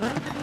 Huh?